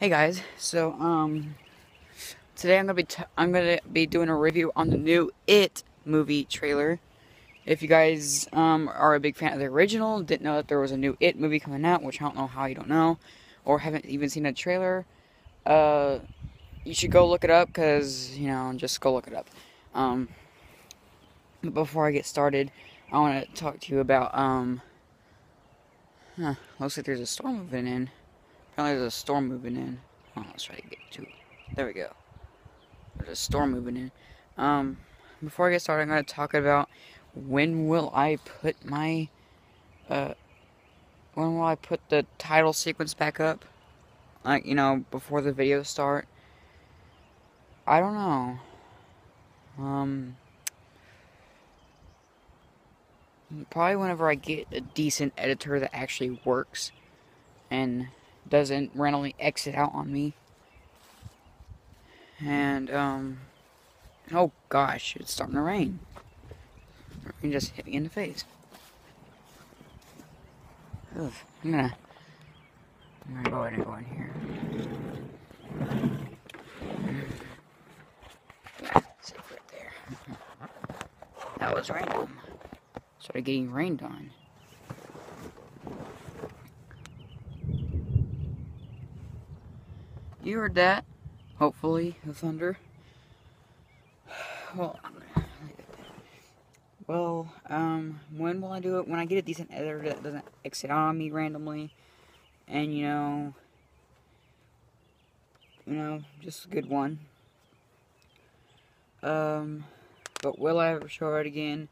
Hey guys, so um, today I'm gonna be t I'm gonna be doing a review on the new It movie trailer. If you guys um are a big fan of the original, didn't know that there was a new It movie coming out, which I don't know how you don't know, or haven't even seen a trailer, uh, you should go look it up because you know just go look it up. Um, but before I get started, I want to talk to you about um. Huh, looks like there's a storm moving in. There's a storm moving in. Oh, let's try to get to it. There we go. There's a storm moving in. Um, before I get started, I'm going to talk about when will I put my, uh, when will I put the title sequence back up? Like, you know, before the video start. I don't know. Um, probably whenever I get a decent editor that actually works and doesn't randomly exit out on me. And, um, oh gosh, it's starting to rain. It just hit me in the face. Ugh, I'm gonna, I'm gonna go ahead and go in here. Yeah, safe right there. That was random. Started getting rained on. You heard that. Hopefully, the thunder. Well, well, um, when will I do it? When I get a decent editor that doesn't exit on me randomly, and you know, you know, just a good one. Um, but will I ever show it again?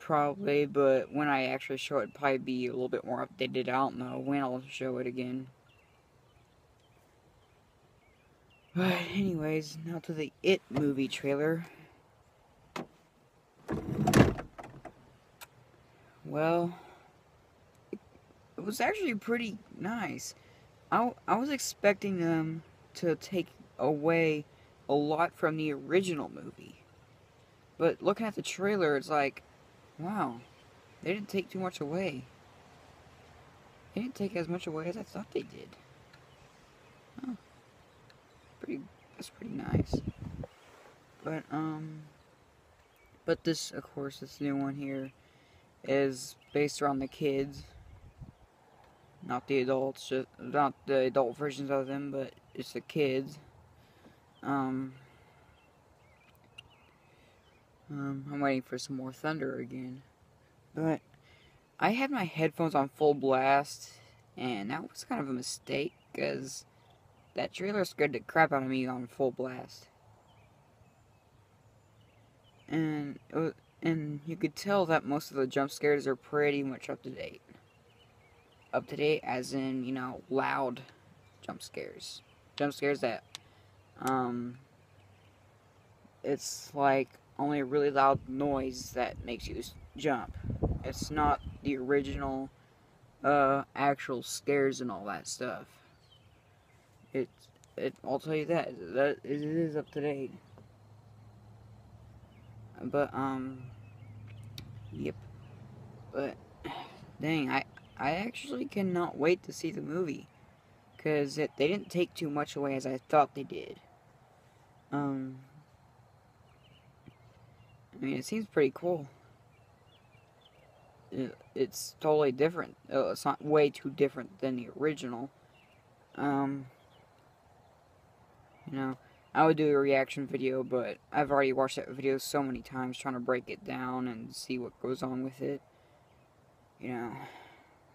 Probably, but when I actually show it, probably be a little bit more updated. I don't know when I'll show it again. But anyways, now to the It movie trailer. Well, it was actually pretty nice. I, I was expecting them to take away a lot from the original movie. But looking at the trailer, it's like, wow, they didn't take too much away. They didn't take as much away as I thought they did pretty that's pretty nice. But um but this of course this new one here is based around the kids. Not the adults, just not the adult versions of them, but it's the kids. Um um, I'm waiting for some more thunder again. But I had my headphones on full blast, and that was kind of a mistake because that trailer scared the crap out of me on full blast. And was, and you could tell that most of the jump scares are pretty much up to date. Up to date as in, you know, loud jump scares. Jump scares that um it's like only a really loud noise that makes you jump. It's not the original uh actual scares and all that stuff. It, it, I'll tell you that, that it is up to date. But, um, yep. But, dang, I, I actually cannot wait to see the movie. Because they didn't take too much away as I thought they did. Um, I mean, it seems pretty cool. It, it's totally different. Uh, it's not way too different than the original. Um, you know, I would do a reaction video, but I've already watched that video so many times trying to break it down and see what goes on with it. You know,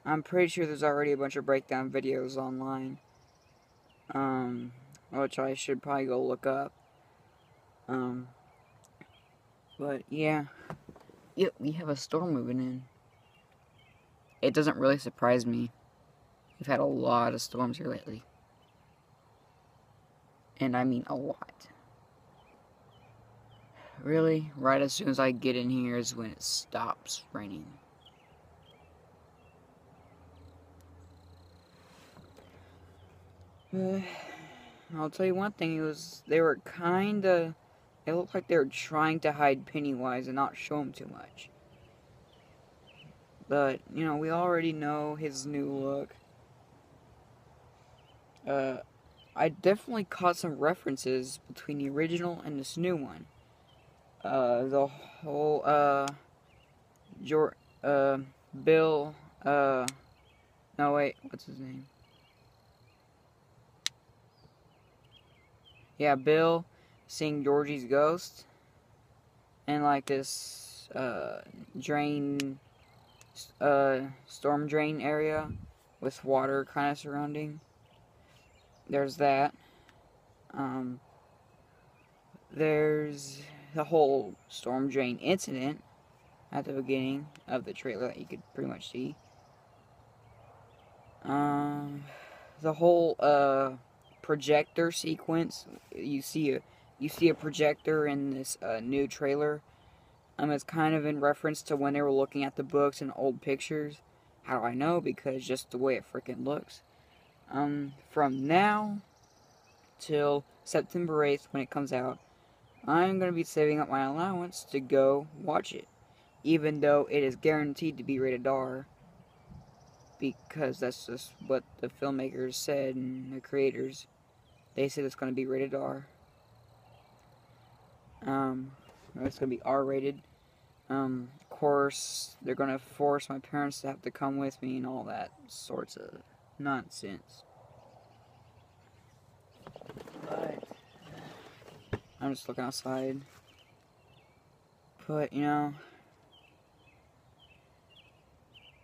I'm pretty sure there's already a bunch of breakdown videos online. Um, which I should probably go look up. Um, but yeah. Yep, we have a storm moving in. It doesn't really surprise me. We've had a lot of storms here lately. And I mean a lot. Really, right as soon as I get in here is when it stops raining. Uh, I'll tell you one thing, it was, they were kinda, it looked like they were trying to hide Pennywise and not show him too much. But, you know, we already know his new look. Uh, I definitely caught some references between the original and this new one. Uh, the whole, uh, Jor- uh, Bill, uh, no wait, what's his name? Yeah, Bill seeing Georgie's ghost and like this, uh, drain, uh, storm drain area with water kind of surrounding. There's that. Um, there's the whole storm drain incident at the beginning of the trailer that you could pretty much see. Um, the whole uh, projector sequence. You see a you see a projector in this uh, new trailer. Um, it's kind of in reference to when they were looking at the books and old pictures. How do I know? Because just the way it freaking looks. Um, from now till September 8th when it comes out, I'm going to be saving up my allowance to go watch it. Even though it is guaranteed to be rated R. Because that's just what the filmmakers said and the creators. They said it's going to be rated R. Um, it's going to be R rated. Um, of course, they're going to force my parents to have to come with me and all that sorts of nonsense. But I'm just looking outside. But, you know.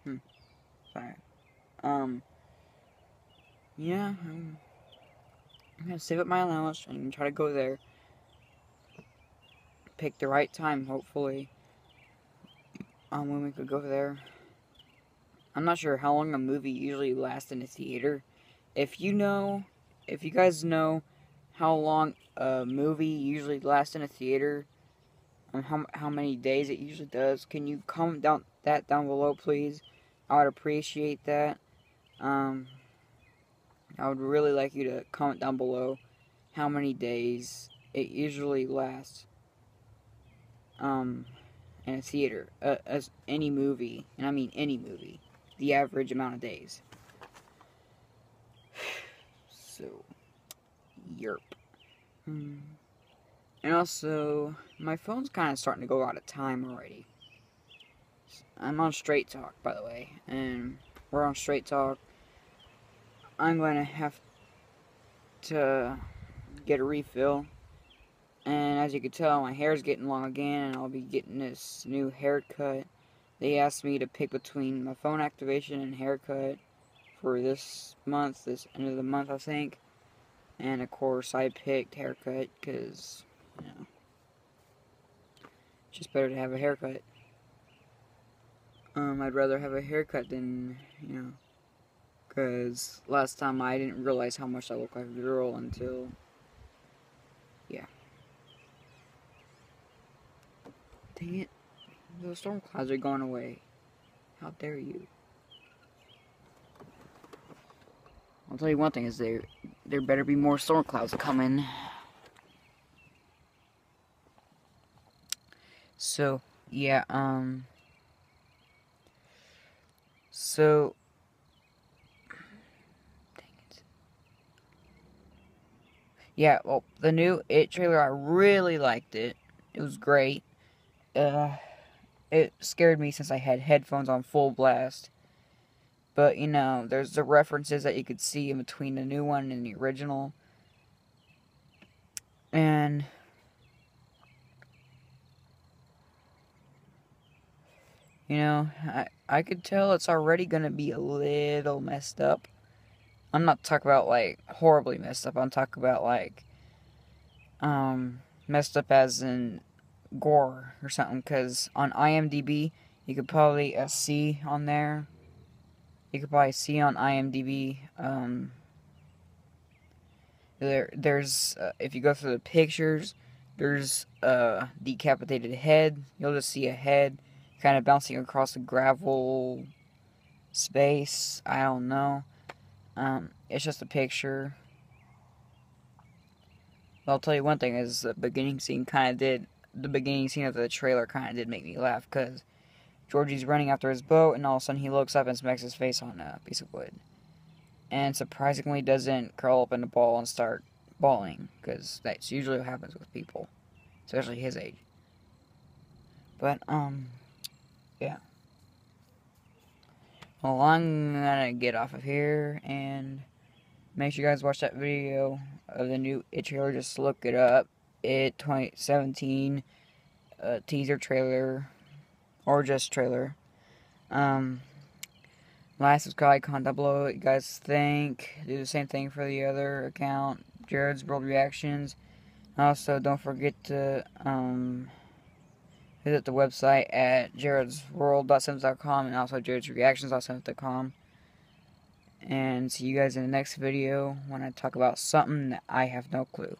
Hmm. Sorry. Um. Yeah, I'm, I'm gonna save up my allowance and try to go there. Pick the right time, hopefully. Um, when we could go there. I'm not sure how long a movie usually lasts in a theater. If you know, if you guys know how long a movie usually lasts in a theater, and how how many days it usually does, can you comment down that down below, please? I would appreciate that. Um, I would really like you to comment down below how many days it usually lasts. Um, in a theater, uh, as any movie, and I mean any movie the average amount of days. So, yerp. Hmm. And also, my phone's kind of starting to go out of time already. I'm on Straight Talk, by the way, and we're on Straight Talk. I'm going to have to get a refill. And as you can tell, my hair's getting long again, and I'll be getting this new haircut they asked me to pick between my phone activation and haircut for this month, this end of the month, I think. And of course, I picked haircut because, you know, it's just better to have a haircut. Um, I'd rather have a haircut than, you know, because last time I didn't realize how much I look like a girl until, yeah. Dang it. The storm clouds are going away. How dare you? I'll tell you one thing is there there better be more storm clouds coming. So, yeah, um so. Yeah, well, the new It trailer I really liked it. It was great. Uh it scared me since I had headphones on full blast. But, you know, there's the references that you could see in between the new one and the original. And you know, I I could tell it's already gonna be a little messed up. I'm not talking about like horribly messed up. I'm talking about like um messed up as in gore or something because on IMDb you could probably uh, see on there. You could probably see on IMDb. Um, there, there's uh, if you go through the pictures, there's a decapitated head. You'll just see a head kind of bouncing across the gravel space. I don't know. Um, it's just a picture. I'll tell you one thing: is the beginning scene kind of did the beginning scene of the trailer kind of did make me laugh because Georgie's running after his boat, and all of a sudden he looks up and smacks his face on a piece of wood. and surprisingly doesn't curl up in a ball and start bawling because that's usually what happens with people, especially his age. But um, yeah. Well, I'm gonna get off of here and make sure you guys watch that video of the new It trailer. Just look it up. It 2017 uh, teaser trailer or just trailer. Um, last subscribe, comment down below what you guys think. Do the same thing for the other account, Jared's World Reactions. Also, don't forget to um, visit the website at jaredsworld.sims.com and also jaredsreactions.sims.com. And see you guys in the next video when I talk about something that I have no clue.